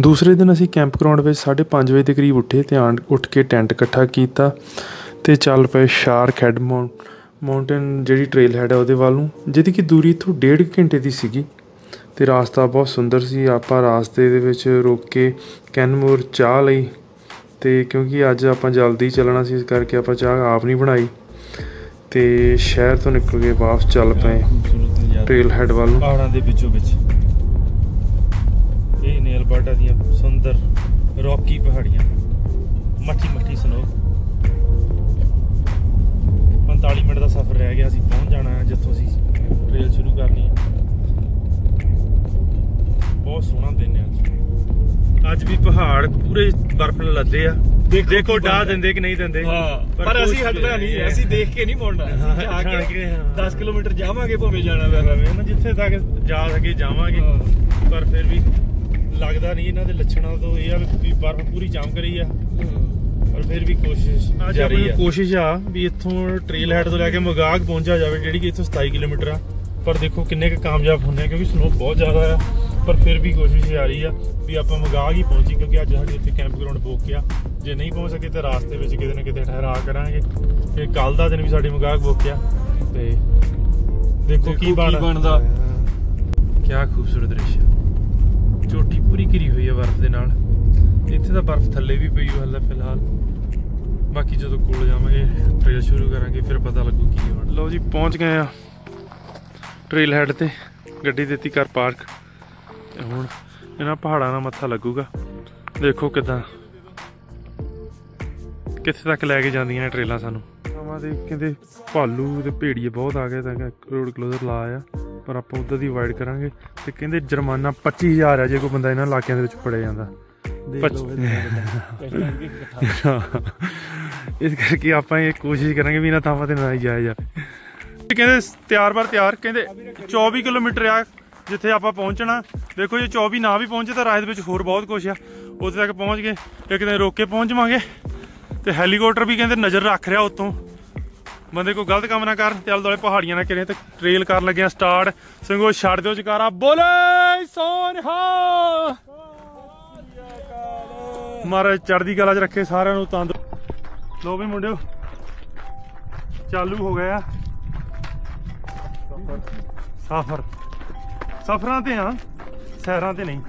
ਦੂਸਰੇ ਦਿਨ ਅਸੀਂ ਕੈਂਪ ਗਰਾਊਂਡ ਵਿੱਚ 5:30 ਵਜੇ ਦੇ ਕਰੀਬ ਉੱਠੇ ਤੇ ਉੱਠ ਕੇ ਟੈਂਟ ਇਕੱਠਾ ਕੀਤਾ ਤੇ ਚੱਲ ਪਏ ਸ਼ਾਰਕ ਹੈਡ ਮਾਊਂਟੇਨ ਜਿਹੜੀ ਟ੍ਰੇਲ ਹੈਡ ਹੈ ਉਹਦੇ ਵੱਲ ਨੂੰ ਜਿਹਦੀ ਕਿ ਦੂਰੀ ਇੱਥੋਂ ਡੇਢ ਘੰਟੇ ਦੀ ਸੀਗੀ। ਤੇ ਰਾਸਤਾ ਬਹੁਤ ਸੁੰਦਰ ਸੀ ਆਪਾਂ ਰਾਸਤੇ ਦੇ ਵਿੱਚ ਰੁਕ ਕੇ ਕੈਨਮੋਰ ਚਾਹ ਲਈ ਤੇ ਕਿਉਂਕਿ ਅੱਜ ਆਪਾਂ ਜਲਦੀ ਚੱਲਣਾ ਸੀ ਇਸ ਕਰਕੇ ਆਪਾਂ ਚਾਹ ਆਪ ਨਹੀਂ ਬਣਾਈ। ਤੇ ਸ਼ਹਿਰ ਤੋਂ ਨਿਕਲ ਕੇ ਵਾਪਸ ਚੱਲ ਪਏ ਟ੍ਰੇਲ ਹੈਡ ਵੱਲ ਨੂੰ। ਪਹਾੜਾਂ ਦੇ ਵਿੱਚੋਂ ਵਿੱਚ। ਅਲਬਰਟਾ ਦੀਆਂ ਸੁੰਦਰ ਰੌਕੀ ਪਹਾੜੀਆਂ। ਮੱਠੀ ਮੱਠੀ ਸਨੋ 45 ਮਿੰਟ ਦਾ ਸਫ਼ਰ ਰਹਿ ਗਿਆ ਸੀ ਪਹੁੰਚ ਜਾਣਾ ਹੈ ਜਿੱਥੋਂ ਅਸੀਂ ਟ੍ਰੇਲ ਸ਼ੁਰੂ ਕਰਨੀ ਹੈ। ਬਹੁਤ ਸੋਹਣਾ ਦਿਨ ਹੈ ਅੱਜ। ਅੱਜ ਵੀ ਪਹਾੜ ਪੂਰੇ ਬਰਫ਼ ਨਾਲ ਲੱਦੇ ਆ। ਦੇਖੋ ਡਾਹ ਦਿੰਦੇ ਕਿ ਨਹੀਂ ਦਿੰਦੇ। ਹਾਂ ਪਰ ਅਸੀਂ ਹਟਣਾ ਨਹੀਂ ਅਸੀਂ ਦੇਖ ਕੇ ਨਹੀਂ ਮੁੜਨਾ। ਹਾਂ, ਜਾ ਜਾਣ ਕੇ ਕੇ, ਹਾਂ। 10 ਕਿਲੋਮੀਟਰ ਜਾਵਾਂਗੇ ਭਾਵੇਂ ਜਾਣਾ ਨਾ ਜਿੱਥੇ ਤੱਕ ਜਾ ਸਕੇ ਜਾਵਾਂਗੇ। ਪਰ ਫਿਰ ਵੀ ਲੱਗਦਾ ਨਹੀਂ ਇਹਨਾਂ ਦੇ ਲੱਛਣਾਂ ਤੋਂ ਇਹ ਆ ਵੀ ਬਰਫ਼ ਪੂਰੀ ਚਮਕ ਰਹੀ ਆ। ਪਰ ਫਿਰ ਵੀ ਕੋਸ਼ਿਸ਼ ਅੱਜ ਜਾਰੀ ਆਪਣੀ ਆ। ਕੋਸ਼ਿਸ਼ ਆ ਵੀ ਇੱਥੋਂ ਟ੍ਰੇਲ ਹੈਡ ਤੋਂ ਲੈ ਕੇ ਮਗਾਗ ਪਹੁੰਚਿਆ ਜਾਵੇ ਜਿਹੜੀ ਕਿ ਇੱਥੋਂ 27 ਕਿਲੋਮੀਟਰ ਆ। ਪਰ ਦੇਖੋ ਕਿੰਨੇ ਕੁ ਕਾਮਯਾਬ ਹੁੰਦੇ ਆ ਕਿਉਂਕਿ ਸਨੋ ਬਹੁਤ ਜ਼ਿਆਦਾ ਆ। ਪਰ ਫਿਰ ਵੀ ਕੋਸ਼ਿਸ਼ ਜਾਰੀ ਆ ਵੀ ਆਪਾਂ ਮਗਾਗ ਹੀ ਪਹੁੰਚੀ ਕਿਉਂਕਿ ਅੱਜ ਸਾਡੇ ਇੱਥੇ ਕੈਂਪ ਗਰਾਊਂਡ ਬੁੱਕ ਆ। ਜੇ ਨਹੀਂ ਪਹੁੰਚ ਸਕੇ ਤੇ ਰਾਸਤੇ ਵਿੱਚ ਕਿਤੇ ਨਾ ਕਿਤੇ ਠਹਿਰਾ ਕਰਾਂਗੇ। ਤੇ ਕੱਲ ਦਾ ਦਿਨ ਵੀ ਸਾਡੀ ਮਗਾਗ ਬੁੱਕ ਆ। ਤੇ ਦੇਖੋ ਕੀ ਕੀ ਬਣ- ਬਣਦਾ। ਕਿਆ ਖੂਬਸੂਰਤ ਦ੍ਰਿਸ਼ ਆ। ਚੋਟੀ ਪੂਰੀ ਘਿਰੀ ਹੋਈ ਹੈ ਬਰਫ਼ ਦੇ ਨਾਲ। ਇੱਥੇ ਤਾਂ ਬਰਫ਼ ਥੱਲੇ ਵੀ ਪਈ ਹੋਈ ਹੈ ਫਿਲਹਾਲ। ਬਾਕੀ ਜਦੋਂ ਕੋਲ ਜਾਵਾਂਗੇ ਟ੍ਰੇਲ ਸ਼ੁਰੂ ਕਰਾਂਗੇ, ਫਿਰ ਪਤਾ ਲੱਗੂ ਕੀ ਹੋਣਾ। ਲਓ ਜੀ, ਪਹੁੰਚ ਗਏ ਆ ਟ੍ਰੇਲ ਹੈਡ ਤੇ। ਗੱਡੀ ਦਿੱਤੀ ਕਰ ਪਾਰਕ। ਤੇ ਹੁਣ ਇਹਨਾਂ ਪਹਾੜਾਂ ਨਾਲ ਮੱਥਾ ਲੱਗੂਗਾ। ਦੇਖੋ ਕਿਦਾਂ, ਕਿੱਥੇ ਤੱਕ ਲੈ ਕੇ ਜਾਂਦੀਆਂ ਨੇ ਟ੍ਰੇਲਾਂ ਸਾਨੂੰ। ਆਵਾਂ ਦੇ ਕਹਿੰਦੇ ਭਾਲੂ ਤੇ ਭੇੜੀਏ ਬਹੁਤ ਆ ਗਏ, ਤਾਂ ਰੋਡ ਕਲੋਜ਼ਰ ਲਾ ਆ ਪਰ ਆਪਾਂ ਉਧਰ ਦੀ ਅਵਾਇਡ ਕਰਾਂਗੇ। ਤੇ ਕਹਿੰਦੇ ਜੁਰਮਾਨਾ 25000 ਆ ਜੇ ਕੋਈ ਬੰਦਾ ਇਹਨਾਂ ਇਲਾਕਿਆਂ ਦੇ ਵਿੱਚ ਫੜਿਆ ਜਾਂਦਾ। ਇਸ ਕਰਕੇ ਆਪਾਂ ਇਹ ਕੋਸ਼ਿਸ਼ ਕਰਾਂਗੇ ਵੀ ਇਹਨਾਂ ਥਾਵਾਂ ਤੇ ਨਾ ਹੀ ਜਾਇਆ ਜਾਵੇ। ਕਹਿੰਦੇ ਤਿਆਰ ਬਾਰ ਤਿਆਰ ਕਹਿੰਦੇ 24 ਕਿਲੋਮੀਟਰ ਆ ਜਿੱਥੇ ਆਪਾਂ ਪਹੁੰਚਣਾ। ਦੇਖੋ ਜੇ 24 ਨਾ ਵੀ ਪਹੁੰਚੇ ਤਾਂ ਰਾਹ ਦੇ ਵਿੱਚ ਹੋਰ ਬਹੁਤ ਕੁਝ ਆ। ਉੱਥੇ ਤੱਕ ਪਹੁੰਚ ਗਏ ਇੱਕ ਦਿਨ ਰੋਕ ਕੇ ਪਹੁੰਚ ਜਾਵਾਂਗੇ। ਤੇ ਹੈਲੀਕਾਪਟਰ ਵੀ ਕਹਿੰਦੇ ਨਜ਼ਰ ਰੱਖ ਰਿਹਾ ਉੱਤੋਂ ਬੰਦੇ ਕੋਈ ਗਲਤ ਕੰਮ ਨਾ ਕਰਨ ਤੇ ਆਲੇ ਦੁਆਲੇ ਪਹਾੜੀਆਂ ਨਾ ਕਰੇ ਤੇ ਟ੍ਰੇਲ ਕਰਨ ਲੱਗਿਆ ਸਟਾਰਟ। ਸਿੰਘੋ ਛੱਡ ਦਿਓ ਜਕਾਰਾ। ਬੋਲੇ ਸੋਨਹਾ! ਮਹਾਰਾਜ ਚੜ੍ਹਦੀ ਕਲਾ 'ਚ ਰੱਖੇ ਸਾਰਿਆਂ ਨੂੰ ਤੰਦ ਲੋ ਵੀ ਮੁੰਡਿਓ ਚਾਲੂ ਹੋ ਗਿਆ। ਸਫ਼ਰ। ਸਫ਼ਰਾਂ ਤੇ ਆ ਸੈਰਾਂ ਤੇ ਨਹੀਂ।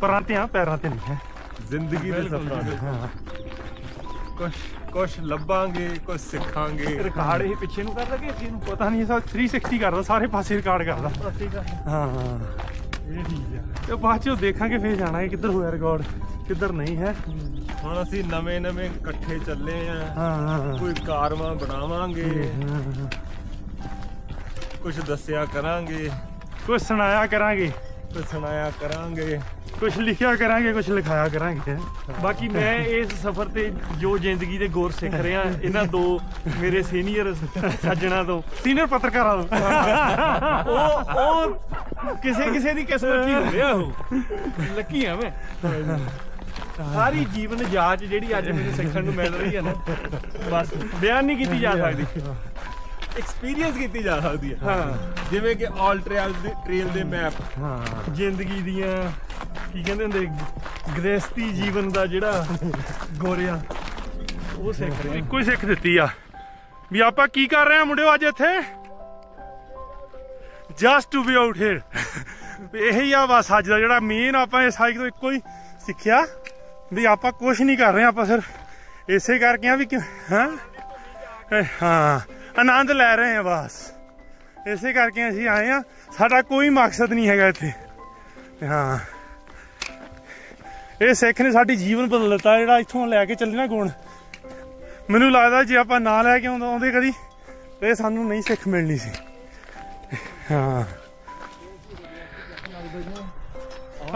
ਪਰਾਂ ਤੇ ਆ ਪੈਰਾਂ ਤੇ ਨਹੀਂ ਹੈ। ਜ਼ਿੰਦਗੀ ਦੇ ਸਫਰਾਂ ਦੇ ਕੁਝ ਕੁਝ ਲੱਭਾਂਗੇ ਕੁਝ ਸਿੱਖਾਂਗੇ। ਰਿਕਾਰਡ ਇਹ ਪਿੱਛੇ ਨੂੰ ਕਰ ਲਗੇ ਅੱਗੇ ਨੂੰ ਪਤਾ ਨਹੀਂ ਸਾ 360 ਕਰਦਾ ਸਾਰੇ ਪਾਸੇ ਰਿਕਾਰਡ ਕਰਦਾ। ਹਾਂ ਇਹ ਠੀਕ ਆ। ਤੇ ਬਾਅਦ ਚੋਂ ਦੇਖਾਂਗੇ ਫੇਰ ਜਾਣਾ ਹੈ ਕਿੱਧਰ ਹੋਇਆ ਰਿਕਾਰਡ ਕਿੱਧਰ ਨਹੀਂ ਹੈ। ਹੁਣ ਅਸੀਂ ਨਵੇਂ ਨਵੇਂ ਇਕੱਠੇ ਚੱਲੇ ਆ। ਹਾਂ ਕੋਈ ਕਾਰਵਾਂ ਬਣਾਵਾਂਗੇ। ਕੁਝ ਦੱਸਿਆ ਕਰਾਂਗੇ। ਕੁਝ ਸੁਣਾਇਆ ਕਰਾਂਗੇ। ਕੁਝ ਸੁਣਾਇਆ ਕਰਾਂਗੇ। ਕੁਝ ਲਿਖਿਆ ਕਰਾਂਗੇ ਕੁਝ ਲਿਖਾਇਆ ਕਰਾਂਗੇ। ਬਾਕੀ ਮੈਂ ਇਸ ਸਫ਼ਰ ਤੇ ਜੋ ਜ਼ਿੰਦਗੀ ਦੇ ਗੁਰ ਸਿੱਖ ਰਿਹਾ ਇਹਨਾਂ ਦੋ ਮੇਰੇ ਸੀਨੀਅਰ ਸੱਜਣਾ ਤੋਂ। ਸੀਨੀਅਰ ਪੱਤਰਕਾਰਾਂ ਤੋਂ। ਉਹ ਉਹ ਕਿਸੇ ਕਿਸੇ ਦੀ ਕਿਸਮਤ ਕੀ ਹੁੰਦੇ ਆ ਉਹ। ਲੱਕੀ ਆ ਮੈਂ। ਸਾਰੀ ਜੀਵਨ ਜਾਂਚ ਜਿਹੜੀ ਅੱਜ ਮੈਨੂੰ ਸਿੱਖਣ ਨੂੰ ਮਿਲ ਰਹੀ ਹੈ ਨਾ ਬਸ ਬਿਆਨ ਨਹੀਂ ਕੀਤੀ ਜਾ ਸਕਦੀ। ਐਕਸਪੀਰੀਅੰਸ ਕੀਤੀ ਜਾ ਸਕਦੀ ਹੈ। ਹਾਂ। ਜਿਵੇਂ ਕਿ ਆਲ ਟ੍ਰੇਲ ਦੇ ਟ੍ਰੇਲ ਦੇ ਮੈਪ ਹਾਂ। ਜ਼ਿੰਦਗੀ ਦੀਆਂ ਕੀ ਕਹਿੰਦੇ ਹੁੰਦੇ? ਗ੍ਰਸਤੀ ਜੀਵਨ ਦਾ ਜਿਹੜਾ ਗੋਰਿਆ ਉਹ ਸਿੱਖ ਰਿਹਾ ਇੱਕੋ ਹੀ ਸਿੱਖ ਦਿੱਤੀ ਆ। ਵੀ ਆਪਾਂ ਕੀ ਕਰ ਰਹੇ ਆ ਮੁੰਡਿਓ ਅੱਜ ਇੱਥੇ? Just to be out here ਇਹੀ ਆ ਬਸ ਅੱਜ ਦਾ ਜਿਹੜਾ ਮੇਨ ਆਪਾਂ ਇਸ ਸਾਈਕ ਤੋਂ ਇੱਕੋ ਹੀ ਸਿੱਖਿਆ। ਵੀ ਆਪਾਂ ਕੁਝ ਨਹੀਂ ਕਰ ਰਹੇ ਆਪਾਂ ਸਿਰਫ ਇਸੇ ਕਰਕੇ ਆ ਵੀ ਹਾਂ? ਹਾਂ। ਆਨੰਦ ਲੈ ਰਹੇ ਹਾਂ ਬਸ। ਇਸੇ ਕਰਕੇ ਅਸੀਂ ਆਏ ਆ ਸਾਡਾ ਕੋਈ ਮਕਸਦ ਨਹੀਂ ਹੈਗਾ ਇੱਥੇ। ਹਾਂ। ਇਹ ਸਿੱਖ ਨੇ ਸਾਡੀ ਜੀਵਨ ਬਦਲ ਦਿੱਤਾ, ਜਿਹੜਾ ਇੱਥੋਂ ਲੈ ਕੇ ਚੱਲੇ ਨਾ ਗੁਣ। ਮੈਨੂੰ ਲੱਗਦਾ ਜੇ ਆਪਾਂ ਨਾ ਲੈ ਕੇ ਆਉਂਦਾ ਆਉਂਦੇ ਕਦੀ, ਤੇ ਸਾਨੂੰ ਨਹੀਂ ਸਿੱਖ ਮਿਲਣੀ ਸੀ। ਹਾਂ।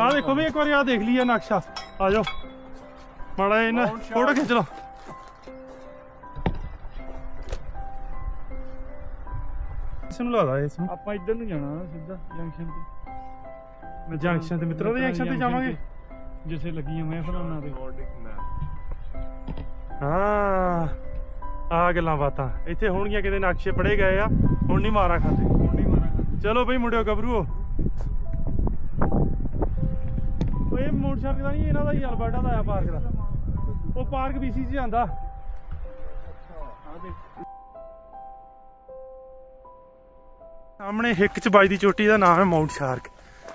ਆ ਦੇਖੋ ਵੀ ਇੱਕ ਵਾਰੀ ਆ ਦੇਖ ਲਈਏ ਨਕਸ਼ਾ। ਆ ਜਾਓ। ਮਾੜਾ ਇਹਨਾਂ ਫੋਟੋ ਖਿੱਚ ਲਓ। ਇਸ ਨੂੰ ਲਾਦਾ ਇਸ ਨੂੰ ਆਪਾਂ ਇੱਧਰ ਨੂੰ ਜਾਣਾ ਸਿੱਧਾ ਜੰਕਸ਼ਨ ਤੇ। ਜੰਕਸ਼ਨ ਤੇ ਮਿੱਤਰਾਂ ਦੇ ਜੰਕਸ਼ਨ ਤੇ ਜਾਵਾਂਗੇ। ਜਿੱਥੇ ਲੱਗੀਆਂ ਮੈਂ ਫਲਾਣਾ ਤੇ। ਹਾਂ ਆ ਗੱਲਾਂ ਬਾਤਾਂ। ਇੱਥੇ ਹੋਣਗੀਆਂ ਕਿਤੇ ਨਕਸ਼ੇ ਪੜੇ ਗਏ ਆ ਹੁਣ ਨਹੀਂ ਮਾਰਾ ਖਾਂਦੇ। ਚਲੋ ਬਈ ਮੁੰਡਿਓ ਗੱਭਰੂਓ। ਮਾਊਂਟ ਸ਼ਾਰਕ ਦਾ ਨਹੀਂ ਇਹਨਾਂ ਦਾ ਹੀ ਅਲਬਰਟਾ ਦਾ ਆ ਪਾਰਕ ਦਾ। ਉਹ ਪਾਰਕ BC ਚ ਆਂਦਾ ਸਾਹਮਣੇ ਹਿੱਕ ਚ ਵੱਜਦੀ ਚੋਟੀ ਦਾ ਨਾਮ ਹੈ ਮਾਊਂਟ ਸ਼ਾਰਕ।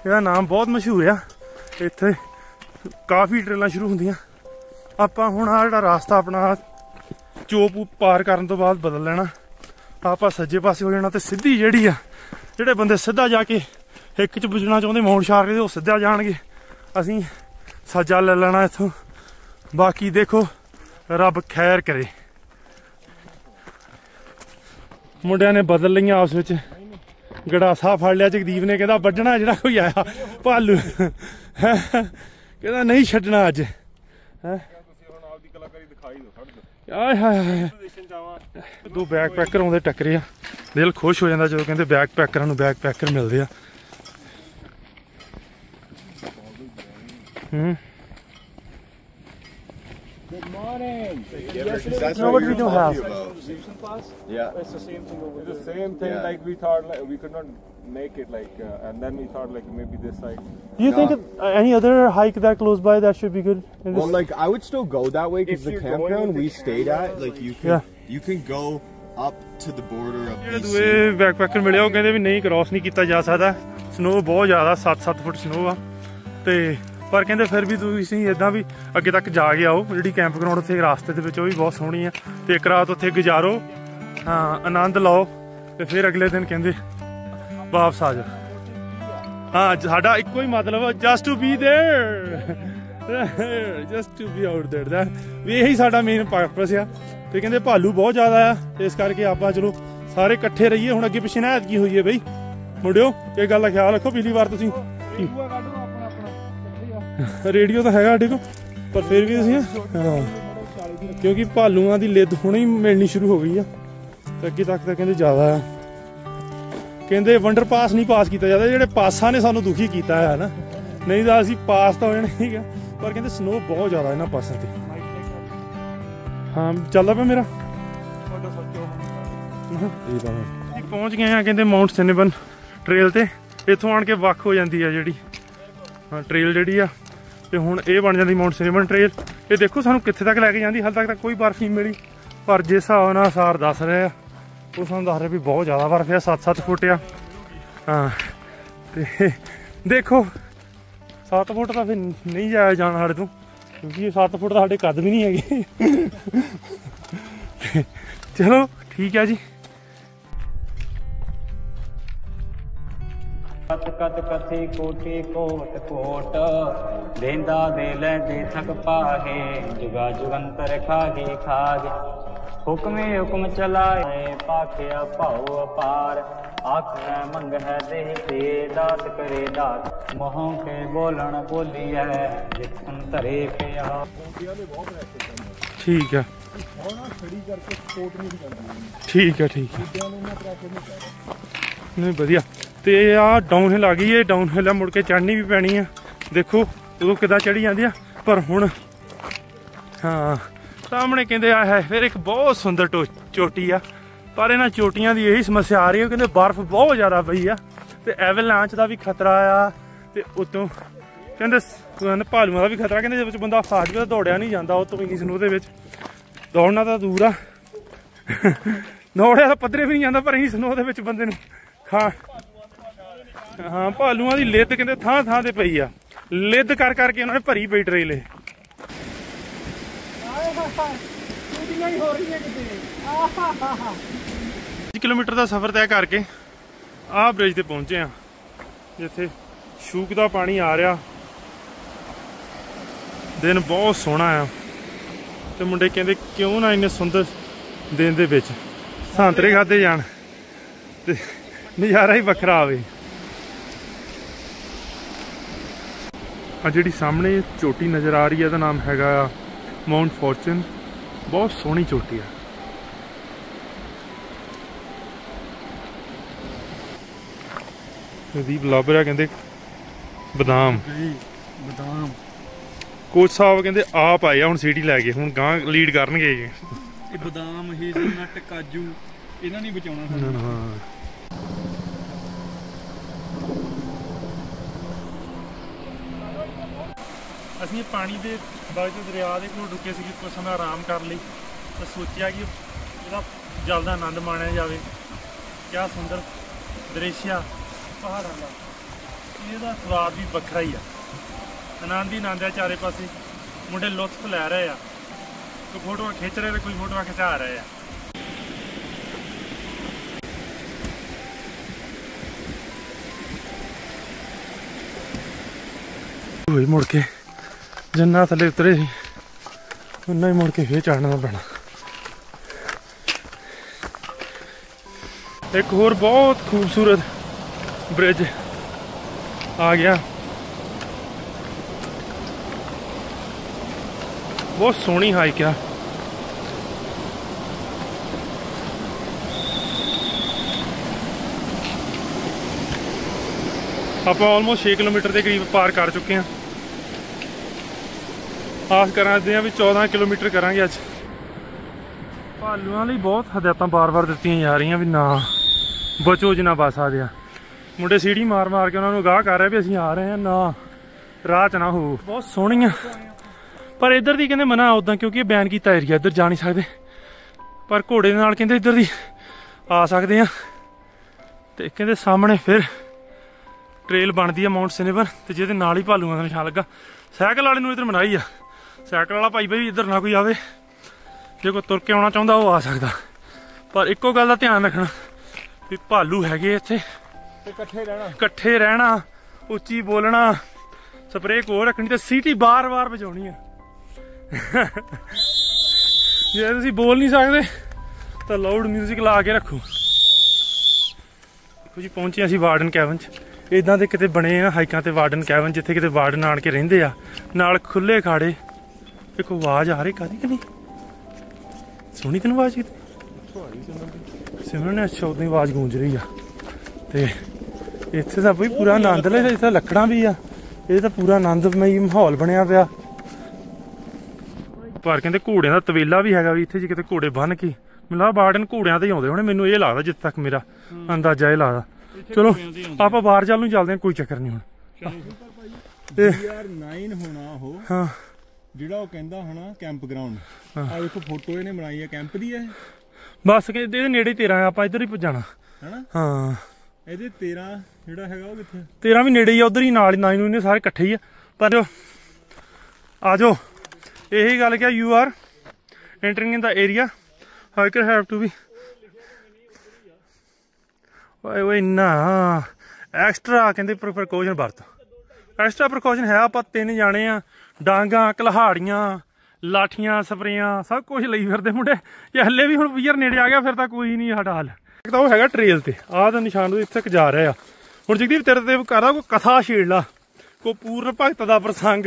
ਇਹਦਾ ਨਾਮ ਬਹੁਤ ਮਸ਼ਹੂਰ ਆ। ਇੱਥੇ ਕਾਫੀ ਟ੍ਰੇਲਾਂ ਸ਼ੁਰੂ ਹੁੰਦੀਆਂ। ਆਪਾਂ ਹੁਣ ਆ ਜਿਹੜਾ ਰਾਸਤਾ ਆਪਣਾ ਚੋਪ ਪਾਰ ਕਰਨ ਤੋਂ ਬਾਅਦ ਬਦਲ ਲੈਣਾ। ਆਪਾਂ ਸੱਜੇ ਪਾਸੇ ਹੋ ਜਾਣਾ ਤੇ ਸਿੱਧੀ ਜਿਹੜੀ ਆ, ਜਿਹੜੇ ਬੰਦੇ ਸਿੱਧਾ ਜਾ ਕੇ ਹਿੱਕ ਚ ਪੁੱਜਣਾ ਚਾਹੁੰਦੇ ਮਾਊਂਟ ਸ਼ਾਰਕ ਦੇ, ਉਹ ਸਿੱਧਾ ਜਾਣਗੇ। ਅਸੀਂ ਸੱਜਾ ਲੈ ਲੈਣਾ ਇੱਥੋਂ। ਬਾਕੀ ਦੇਖੋ, ਰੱਬ ਖੈਰ ਕਰੇ। ਮੁੰਡਿਆਂ ਨੇ ਬਦਲ ਲਈਆਂ ਆਪਸ ਵਿੱਚ। ਗੜਾਸਾ ਫੜ ਲਿਆ, ਜਗਦੀਪ ਨੇ ਕਹਿੰਦਾ, ਵੱਢਣਾ ਜਿਹੜਾ ਕੋਈ ਆਇਆ, ਭਾਲੂ। ਕਹਿੰਦਾ, ਨਹੀਂ ਛੱਡਣਾ ਅੱਜ। ਤੁਸੀਂ ਹੁਣ ਆਏ ਹਾਏ ਹਾਏ ਦੋ ਬੈਕ ਪੈਕਰ ਆਉਂਦੇ ਟੱਕਰੇ ਆ। ਦਿਲ ਖੁਸ਼ ਹੋ ਜਾਂਦਾ ਜਦੋਂ ਕਹਿੰਦੇ ਬੈਗ ਪੈਕਰਾਂ ਨੂੰ ਬੈਗ ਪੈਕਰ ਮਿਲਦੇ ਆ। ਹੂੰ। That's No, what but we you're don't have. talking about. Yeah. It's the same thing over It's the same thing Yeah. like we thought like we could not make it like uh, and then we thought like maybe this side. Do you think uh, any other hike that close by that should be good? in this- Well, like I would still go that way because If the you're going campground with we the stayed camera, at, like you can Yeah. you can go up to the border of ਜਿਹੜੇ BC. ਦੂਏ ਬੈਕਪੈਕਰ ਮਿਲਿਆ ਉਹ ਕਹਿੰਦੇ ਵੀ ਨਹੀਂ cross ਨਹੀਂ ਕੀਤਾ ਜਾ ਸਕਦਾ ਸਨੋ ਬਹੁਤ ਜ਼ਿਆਦਾ 7-7 ਫੁੱਟ ਸਨੋ ਆ ਤੇ ਪਰ ਕਹਿੰਦੇ ਫਿਰ ਵੀ ਤੁਸੀਂ ਇਦਾਂ ਵੀ ਅੱਗੇ ਤੱਕ ਜਾ ਕੇ ਆਓ ਜਿਹੜੀ ਕੈਂਪ ਗਰਾਊਂਡ ਉੱਥੇ ਰਾਸਤੇ ਦੇ ਵਿੱਚ ਉਹ ਵੀ ਬਹੁਤ ਸੋਹਣੀ ਆ ਤੇ ਇੱਕ ਰਾਤ ਉੱਥੇ ਗੁਜ਼ਾਰੋ ਹਾਂ ਆਨੰਦ ਲਓ ਤੇ ਫਿਰ ਅਗਲੇ ਦਿਨ ਕਹਿੰਦੇ ਵਾਪਸ ਆ ਜਾਓ ਹਾਂ ਸਾਡਾ ਇੱਕੋ ਹੀ ਮਤਲਬ just to be there just to be out there ਦਾ ਵੀ ਇਹੀ ਸਾਡਾ ਮੇਨ ਪਰਪਸ ਆ ਤੇ ਕਹਿੰਦੇ ਭਾਲੂ ਬਹੁਤ ਜ਼ਿਆਦਾ ਆ ਤੇ ਇਸ ਕਰਕੇ ਆਪਾਂ ਚਲੋ ਸਾਰੇ ਇਕੱਠੇ ਰਹੀਏ ਹੁਣ ਅੱਗੇ ਪਿੱਛੇ ਨਾ ਐਤਕੀ ਹੋਈਏ ਬਈ ਮੁੰਡਿਓ ਇਹ ਗੱਲ ਦਾ ਖਿਆਲ ਰੱਖੋ ਪਿਛਲੀ ਵਾਰ ਤੁਸੀਂ ਰੇਡੀਓ ਤਾਂ ਹੈਗਾ ਸਾਡੇ ਕੋਲ, ਪਰ ਫਿਰ ਵੀ ਅਸੀਂ ਹਾਂ। ਕਿਉਂਕਿ ਭਾਲੂਆਂ ਦੀ ਲਿੱਦ ਹੁਣੇ ਹੀ ਮਿਲਣੀ ਸ਼ੁਰੂ ਹੋ ਗਈ ਆ। ਤੇ ਅੱਗੇ ਤੱਕ ਤਾਂ ਕਹਿੰਦੇ ਜ਼ਿਆਦਾ ਆ। ਕਹਿੰਦੇ ਵੰਡਰ ਪਾਸ ਨਹੀਂ ਪਾਸ ਕੀਤਾ ਜਾਂਦਾ, ਜਿਹੜੇ ਪਾਸਾਂ ਨੇ ਸਾਨੂੰ ਦੁਖੀ ਕੀਤਾ ਹੈ ਨਾ ਨਹੀਂ ਤਾਂ ਅਸੀਂ ਪਾਸ ਤਾਂ ਹੋ ਜਾਣਾ ਸੀਗਾ ਪਰ ਕਹਿੰਦੇ ਸਨੋ ਬਹੁਤ ਜ਼ਿਆਦਾ ਇਹਨਾਂ ਪਾਸਾਂ ਤੇ। ਹਾਂ ਚੱਲਦਾ ਪਿਆ ਮੇਰਾ। ਇਹ ਤਾਂ ਅਸੀਂ ਪਹੁੰਚ ਗਏ ਆ ਕਹਿੰਦੇ ਮਾਉਂਟ ਸਿਨੇਬਨ ਟ੍ਰੇਲ ਤੇ। ਇੱਥੋਂ ਆਣ ਕੇ ਵੱਖ ਹੋ ਜਾਂਦੀ ਆ ਜਿਹੜੀ। ਹਾਂ ਟ੍ਰੇਲ ਜਿਹੜੀ ਆ। ਤੇ ਹੁਣ ਇਹ ਬਣ ਜਾਂਦੀ ਮਾਉਂਟ ਸਿਨੇਬਨ ਟ੍ਰੇਲ ਇਹ ਦੇਖੋ ਸਾਨੂੰ ਕਿੱਥੇ ਤੱਕ ਲੈ ਕੇ ਜਾਂਦੀ, ਹਾਲ ਤੱਕ ਤਾਂ ਕੋਈ ਬਰਫ਼ ਨਹੀਂ ਮਿਲੀ। ਪਰ ਜਿਸ ਹਿਸਾਬ ਨਾਲ ਸਾਰ ਦੱਸ ਰਹੇ ਆ, ਉਹ ਸਾਨੂੰ ਦੱਸ ਰਹੇ ਵੀ ਬਹੁਤ ਜ਼ਿਆਦਾ ਬਰਫ਼ ਆ 7-7 ਫੁੱਟ ਆ। ਹਾਂ, ਤੇ ਦੇਖੋ 7 ਫੁੱਟ ਤਾਂ ਫਿਰ ਨਹੀਂ ਜਾਇਆ ਜਾਣਾ ਸਾਡੇ ਤੋਂ, ਕਿਉਂਕਿ ਇਹ 7 ਫੁੱਟ ਤਾਂ ਸਾਡੇ ਕੱਦ ਵੀ ਨਹੀਂ ਹੈਗੇ। ਚਲੋ, ਠੀਕ ਹੈ ਜੀ। ਕਤ ਕਤ ਕਥੇ ਕੋਟੇ ਕੋਟ ਕੋਟ ਦੇਂਦਾ ਦੇ ਲੈ ਦੇ ਥਕ ਪਾਗੇ ਜੁਗਾ ਜੁਗੰਤਰ ਖਾਗੇ ਖਾਗੇ ਹੁਕਮੇ ਹੁਕਮ ਚਲਾਏ ਪਾਖਿਆ ਭਾਉ ਅਪਾਰ ਆਖੈ ਮੰਗ ਹੈ ਦੇਹ ਤੇ ਦਾਤ ਕਰੇ ਦਾਤ ਮੋਹੋਂ ਕੇ ਬੋਲਣ ਬੋਲੀਐ ਜਿਤਨ ਧਰੇ ਪਿਆ ਠੀਕ ਆ ਠੀਕ ਆ ਠੀਕ ਆ ਨਹੀਂ ਵਧੀਆ ਤੇ ਆ ਡਾਊਨ ਹਿਲ ਆ ਗਈ, ਇਹ ਡਾਊਨ ਹਿਲ ਆ, ਮੁੜ ਕੇ ਚੜ੍ਹਨੀ ਵੀ ਪੈਣੀ ਆ। ਦੇਖੋ ਉਦੋਂ ਕਿੱਦਾਂ ਚੜੀ ਜਾਂਦੀ ਆ, ਪਰ ਹੁਣ ਹਾਂ, ਸਾਹਮਣੇ ਕਹਿੰਦੇ ਆ, ਹੈ, ਫਿਰ ਇੱਕ ਬਹੁਤ ਸੁੰਦਰ ਟੋ- ਚੋਟੀ ਆ। ਪਰ ਇਹਨਾਂ ਚੋਟੀਆਂ ਦੀ ਇਹੀ ਸਮੱਸਿਆ ਆ ਰਹੀ ਹੈ ਕਹਿੰਦੇ ਬਰਫ਼ ਬਹੁਤ ਜ਼ਿਆਦਾ ਪਈ ਆ, ਤੇ ਐਵਲਾਂਚ ਦਾ ਵੀ ਖਤਰਾ ਆ, ਤੇ ਉਤੋਂ ਕਹਿੰਦੇ ਸ- ਕਹਿੰਦੇ ਭਾਲੂਆਂ ਦਾ ਵੀ ਖਤਰਾ, ਕਹਿੰਦੇ ਜੇ ਵਿੱਚ ਬੰਦਾ ਫਾਜ ਗਿਆ ਤਾਂ ਦੌੜਿਆ ਨਹੀਂ ਜਾਂਦਾ, ਉਹ ਤੋਂ ਇੰਨੀ ਸਨੋ ਦੇ ਵਿੱਚ ਦੌੜਨਾ ਤਾਂ ਦੂਰ ਆ। ਦੌੜਿਆ ਤਾਂ ਪੱਧਰੇ ਵੀ ਨਹੀਂ ਜਾਂਦਾ, ਪਰ ਇੰਨੀ ਸਨੋ ਦੇ ਵਿੱਚ ਬੰਦੇ ਨੂੰ ਖਾ ਹਾਂ ਭਾਲੂਆਂ ਦੀ ਲਿੱਦ ਕਹਿੰਦੇ ਥਾਂ ਥਾਂ ਤੇ ਪਈ ਆ। ਲਿੱਦ ਕਰ ਕਰਕੇ ਉਹਨਾਂ ਨੇ ਭਰੀ ਪਈ ਟਰੇਲ। ਇਹ ਕਿਲੋਮੀਟਰ ਦਾ ਸਫ਼ਰ ਤੈਅ ਕਰਕੇ ਆਹ ਬ੍ਰਿਜ ਤੇ ਪਹੁੰਚੇ ਆ ਜਿੱਥੇ ਸ਼ੂਕ ਦਾ ਪਾਣੀ ਆ ਰਿਹਾ। ਦਿਨ ਬਹੁਤ ਸੋਹਣਾ ਆ। ਤੇ ਮੁੰਡੇ ਕਹਿੰਦੇ ਕਿਉਂ ਨਾ ਇੰਨੇ ਸੁੰਦਰ ਦਿਨ ਦੇ ਵਿੱਚ? ਸੰਤਰੇ ਖਾਦੇ ਜਾਣ ਤੇ ਨਜ਼ਾਰਾ ਹੀ ਵੱਖਰਾ ਆਵੇ। ਆ ਜਿਹੜੀ ਸਾਹਮਣੇ ਚੋਟੀ ਨਜ਼ਰ ਆ ਰਹੀ ਹੈ ਇਹਦਾ ਨਾਮ ਹੈਗਾ ਮਾਉਂਟ ਫੋਰਚੂਨ ਬਹੁਤ ਸੋਹਣੀ ਚੋਟੀ ਆ। ਦੀਪ ਲੱਭ ਰਿਹਾ ਕਹਿੰਦੇ ਬਦਾਮ। ਬਦਾਮ। ਕੋਚ ਸਾਹਿਬ ਕਹਿੰਦੇ ਆਪ ਆਏ ਆ ਹੁਣ ਸਿਟੀ ਲੈ ਕੇ ਹੁਣ ਗਾਂ ਲੀਡ ਕਰਨਗੇ ਇਹ। ਬਦਾਮ ਹੇਜ਼ਲਨਟ ਕਾਜੂ ਇਹਨਾਂ ਨਹੀਂ ਬਚਾਉਣਾ ਸਾਨੂੰ। ਹਾਂ। ਅਸੀਂ ਪਾਣੀ ਦੇ ਬਾਜੂ ਦਰਿਆ ਦੇ ਕੋਲ ਰੁਕੇ ਸੀ ਕੁਝ ਸਮਾਂ ਆਰਾਮ ਕਰ ਲਈ ਤਾਂ ਸੋਚਿਆ ਕਿ ਇਹਦਾ ਜਲ ਦਾ ਆਨੰਦ ਮਾਣਿਆ ਜਾਵੇ। ਕਿਆ ਸੁੰਦਰ ਦ੍ਰਿਸ਼ ਆ, ਪਹਾੜਾਂ ਦਾ। ਇਹਦਾ ਸਵਾਦ ਵੀ ਵੱਖਰਾ ਹੀ ਆ। ਆਨੰਦ ਹੀ ਆਨੰਦ ਆ ਚਾਰੇ ਪਾਸੇ। ਮੁੰਡੇ ਲੁਤਫ ਲੈ ਰਹੇ ਆ। ਕੋਈ ਫੋਟੋਆਂ ਖਿੱਚ ਰਹੇ ਤੇ ਕੋਈ ਫੋਟੋਆਂ ਖਿਚਾ ਰਹੇ ਆ। ਹੋਈ ਮੁੜ ਕੇ। ਜਿੰਨਾ ਥੱਲੇ ਉਤਰੇ ਸੀ, ਉਨਾ ਹੀ ਮੁੜ ਕੇ ਫੇਰ ਚੜਨਾ ਪੈਣਾ। ਇੱਕ ਹੋਰ ਬਹੁਤ ਖੂਬਸੂਰਤ ਬ੍ਰਿਜ ਆ ਗਿਆ। ਬਹੁਤ ਸੋਹਣੀ ਹਾਈਕ ਆ। ਆਪਾਂ ਆਲਮੋਸਟ 6 ਕਿਲੋਮੀਟਰ ਦੇ ਕਰੀਬ ਪਾਰ ਕਰ ਚੁੱਕੇ ਹਾਂ। ਆਸ ਕਰਾਂਦੇ ਆ ਵੀ 14 ਕਿਲੋਮੀਟਰ ਕਰਾਂਗੇ ਅੱਜ। ਭਾਲੂਆਂ ਲਈ ਬਹੁਤ ਹਦਾਇਤਾਂ ਬਾਰ-ਬਾਰ ਦਿੱਤੀਆਂ ਜਾ ਰਹੀਆਂ ਵੀ ਨਾ ਬਚੋ ਜਿੰਨਾ ਬਸ ਆ। ਗਿਆ ਮੁੰਡੇ ਸੀੜੀ ਮਾਰ-ਮਾਰ ਕੇ ਉਹਨਾਂ ਨੂੰ ਗਾਹ ਕਰ ਰਿਹਾ ਵੀ ਅਸੀਂ ਆ ਰਹੇ ਹਾਂ ਨਾ ਰਾਹ ਚ ਨਾ ਹੋ ਬਹੁਤ ਸੋਹਣੀਆਂ। ਪਰ ਇੱਧਰ ਦੀ ਕਹਿੰਦੇ ਮਨਾ ਉਦਾਂ ਕਿਉਂਕਿ ਇਹ ਬੈਨ ਕੀਤਾ ਏਰੀਆ ਇੱਧਰ ਜਾ ਨਹੀਂ ਸਕਦੇ। ਪਰ ਘੋੜੇ ਦੇ ਨਾਲ ਕਹਿੰਦੇ ਇੱਧਰ ਦੀ ਆ ਸਕਦੇ ਆ। ਤੇ ਕਹਿੰਦੇ ਸਾਹਮਣੇ ਫਿਰ ਟ੍ਰੇਲ ਬਣਦੀ ਆ ਮਾਉਂਟ ਸਿਨੇਵਰ ਤੇ ਜਿਹਦੇ ਨਾਲ ਹੀ ਭਾਲੂਆਂ ਦਾ ਨਿਸ਼ਾਨ ਲੱਗਾ। ਸਾਈਕਲ ਵਾਲੇ ਨੂੰ ਇੱਧਰ ਮਨਾਈ ਆ। ਸਾਈਕਲ ਵਾਲਾ ਭਾਈ ਭਾਈ ਇੱਧਰ ਨਾ ਕੋਈ ਆਵੇ। ਜੇ ਕੋਈ ਤੁਰ ਕੇ ਆਉਣਾ ਚਾਹੁੰਦਾ ਉਹ ਆ ਸਕਦਾ। ਪਰ ਇੱਕੋ ਗੱਲ ਦਾ ਧਿਆਨ ਰੱਖਣਾ ਵੀ ਭਾਲੂ ਹੈਗੇ ਇੱਥੇ। ਤੇ ਇਕੱਠੇ ਰਹਿਣਾ। ਇਕੱਠੇ ਰਹਿਣਾ ਉੱਚੀ ਬੋਲਣਾ ਸਪਰੇਅ ਕੋ ਰੱਖਣੀ ਤੇ ਸੀਟੀ ਬਾਰ-ਬਾਰ ਵਜਾਉਣੀ ਆ। ਜੇ ਤੁਸੀਂ ਬੋਲ ਨਹੀਂ ਸਕਦੇ ਤਾਂ ਲਾਊਡ 뮤직 ਲਾ ਕੇ ਰੱਖੋ। ਕੁਝ ਪਹੁੰਚੇ ਅਸੀਂ ਵਾਰਡਨ ਕੈਬਨ ਚ। ਇਦਾਂ ਦੇ ਕਿਤੇ ਬਣੇ ਆ ਹਾਈਕਾਂ ਤੇ ਵਾਰਡਨ ਕੈਬਨ ਜਿੱਥੇ ਕਿਤੇ ਵਾਰਡਨ ਆਣ ਕੇ ਰਹਿੰਦੇ ਆ। ਨਾਲ ਖੁੱਲੇ ਖਾੜੇ ਇੱਕ ਆਵਾਜ਼ ਆ ਰਹੀ ਕਾਦੀ ਕਿ ਨਹੀਂ? ਸੁਣੀ ਤੈਨੂੰ ਆਵਾਜ਼ ਕਿਤੇ? ਸਿਮਰਨ ਨੇ ਅੱਛਾ ਉਦੋਂ ਆਵਾਜ਼ ਗੂੰਜ ਰਹੀ ਆ। ਤੇ ਇੱਥੇ ਤਾਂ ਬਈ ਪੂਰਾ ਆਨੰਦ ਲੈ ਇੱਥੇ ਲੱਕੜਾਂ ਵੀ ਆ। ਇਹ ਤਾਂ ਪੂਰਾ ਆਨੰਦਮਈ ਮਾਹੌਲ ਬਣਿਆ ਪਿਆ। ਪਰ ਕਹਿੰਦੇ ਘੋੜਿਆਂ ਦਾ ਤਵੇਲਾ ਵੀ ਹੈਗਾ ਵੀ ਇੱਥੇ ਜੇ ਕਿਤੇ ਘੋੜੇ ਬੰਨ ਕੇ। ਲੱਗਦਾ ਬਾਰਡਨ ਘੋੜਿਆਂ ਤੇ ਹੀ ਆਉਂਦੇ ਹੋਣੇ ਮੈਨੂੰ ਇਹ ਲੱਗਦਾ ਜਿੱਥੇ ਤੱਕ ਮੇਰਾ ਅੰਦਾਜ਼ਾ ਇਹ ਲੱਗਦਾ। ਚਲੋ ਆਪਾਂ ਬਾਹਰ ਚੱਲ ਨੂੰ ਚੱਲਦੇ ਹਾਂ ਕੋਈ ਚੱਕਰ ਨਹੀਂ ਹੁਣ। ਯਾਰ 9 ਹੋਣਾ ਉਹ। ਹਾਂ। ਜਿਹੜਾ ਉਹ ਕਹਿੰਦਾ ਹੋਣਾ ਕੈਂਪ ਗਰਾਊਂਡ ਆ ਵੇਖੋ ਫੋਟੋ ਇਹਨੇ ਬਣਾਈ ਹੈ ਕੈਂਪ ਦੀ ਹੈ ਬਸ ਕਿ ਇਹਦੇ ਨੇੜੇ 13 ਆਪਾਂ ਇੱਧਰ ਹੀ ਜਾਣਾ। ਹੈਨਾ? ਹਾਂ। ਇਹਦੇ 13 ਜਿਹੜਾ ਹੈਗਾ ਉਹ ਕਿੱਥੇ? 13 ਵੀ ਨੇੜੇ ਹੀ ਆ ਉਧਰ ਹੀ ਨਾਲ ਹੀ ਨਾਈ ਨੂੰ ਇਹਨੇ ਸਾਰੇ ਇਕੱਠੇ ਹੀ ਆ। ਪਰ ਆ ਜਾਓ ਇਹੀ ਗੱਲ ਕਿ you are entering in the area hiker have to be ਓਏ ਓਏ ਨਾ ਐਕਸਟਰਾ ਕਹਿੰਦੇ ਪ੍ਰੀਕਾਸ਼ਨ ਵਰਤ। ਐਕਸਟਰਾ ਪ੍ਰੀਕਾਸ਼ਨ ਹੈ ਆਪਾਂ ਤਿੰਨ ਜਾਣੇ ਆ। ਡਾਂਗਾ ਕਲਹਾੜੀਆਂ ਲਾਠੀਆਂ ਸਪਰੇਆਂ ਸਭ ਕੁਝ ਲਈ ਫਿਰਦੇ ਮੁੰਡੇ। ਇਹ ਹੱਲੇ ਵੀ ਹੁਣ ਵੀਰ ਨੇੜੇ ਆ ਗਿਆ ਫਿਰ ਤਾਂ ਕੋਈ ਨਹੀਂ ਸਾਡਾ ਹੱਲ। ਇੱਕ ਤਾਂ ਉਹ ਹੈਗਾ ਟ੍ਰੇਲ ਤੇ। ਆਹ ਤਾਂ ਨਿਸ਼ਾਨ ਉਹ ਇੱਥੇ ਤੱਕ ਜਾ ਰਿਹਾ। ਆ ਹੁਣ ਜਗਦੀਪ ਤੇਰੇ ਤੇ ਕਰਾ ਕੋਈ ਕਥਾ ਛੇੜ ਲਾ ਕੋ ਪੂਰਨ ਭਗਤ ਦਾ ਪ੍ਰਸੰਗ